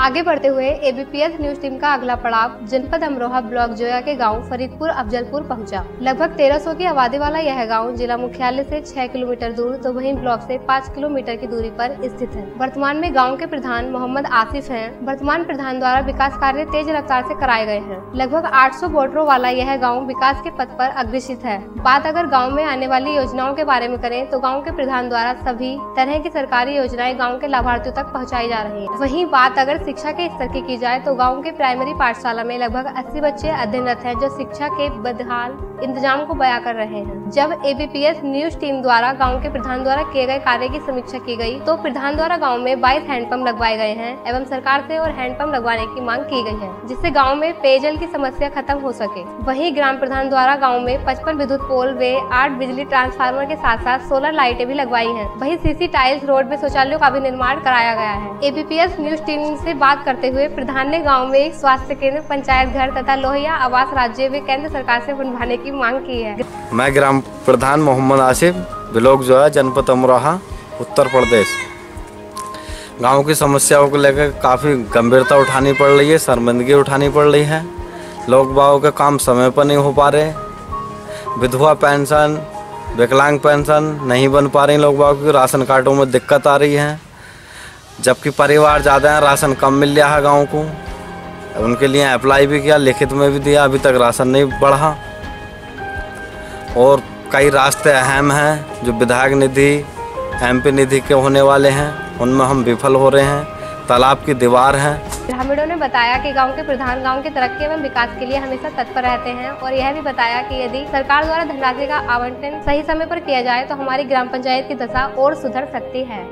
आगे बढ़ते हुए एबीपीएस न्यूज़ टीम का अगला पड़ाव, जनपद अमरोहा ब्लॉक जोया के गाँव फरीदपुर, अफजलपुर पहुँचा। लगभग 1300 की आबादी वाला यह गाँव जिला मुख्यालय से 6 किलोमीटर दूर तो वहीं ब्लॉक से 5 किलोमीटर की दूरी पर स्थित है। वर्तमान में गाँव के प्रधान मोहम्मद आसिफ है। वर्तमान प्रधान द्वारा विकास कार्य तेज रफ्तार ऐसी कराए गए हैं। लगभग आठ वोटरों वाला यह गाँव विकास के पथ आरोप अग्रसित है। बात अगर गाँव में आने वाली योजनाओं के बारे में करें तो गाँव के प्रधान द्वारा सभी तरह की सरकारी योजनाएँ गाँव के लाभार्थियों तक पहुँचाई जा रही है। वही बात अगर शिक्षा के स्तर की की जाए तो गाँव के प्राइमरी पाठशाला में लगभग 80 बच्चे अध्ययनरत हैं जो शिक्षा के बदहाल इंतज़ाम को बया कर रहे हैं। जब एबीपीएस न्यूज़ टीम द्वारा गाँव के प्रधान द्वारा किए गए कार्य की समीक्षा की गई तो प्रधान द्वारा गाँव में 22 हैंडपंप लगवाए गए हैं एवं सरकार से और हैंडपंप लगवाने की मांग की गई है, जिससे गाँव में पेयजल की समस्या खत्म हो सके। वही ग्राम प्रधान द्वारा गाँव में पचपन विद्युत पोल वे आठ बिजली ट्रांसफार्मर के साथ साथ सोलर लाइटें भी लगवाई है। वही सीसी टाइल्स रोड में शौचालयों का भी निर्माण कराया गया है। एबीपीएस न्यूज़ टीम ऐसी बात करते हुए प्रधान ने गाँव में एक स्वास्थ्य केंद्र, पंचायत घर तथा लोहिया आवास राज्य व केंद्र सरकार से बनवाने की मांग की है। मैं ग्राम प्रधान मोहम्मद आसिफ, ब्लॉक जो है जनपद अमरोहा, उत्तर प्रदेश। गाँव की समस्याओं को लेकर काफ़ी गंभीरता उठानी पड़ रही है, शर्मिंदगी उठानी पड़ रही है। लोग बागों के काम समय पर नहीं हो पा रहे। विधवा पेंशन, विकलांग पेंशन नहीं बन पा रही। लोग बागों की राशन कार्डों में दिक्कत आ रही है। जबकि परिवार ज़्यादा है, राशन कम मिल रहा है गाँव को। उनके लिए अप्लाई भी किया, लिखित में भी दिया, अभी तक राशन नहीं बढ़ा। और कई रास्ते अहम हैं, जो विधायक निधि एमपी निधि के होने वाले हैं, उनमें हम विफल हो रहे हैं, तालाब की दीवार है। ग्रामीणों ने बताया कि गाँव के प्रधान, गाँव की तरक्की एवं विकास के लिए हमेशा तत्पर रहते हैं, और यह भी बताया कि यदि सरकार द्वारा धनराशि का आवंटन सही समय पर किया जाए तो हमारी ग्राम पंचायत की दशा और सुधर सकती है।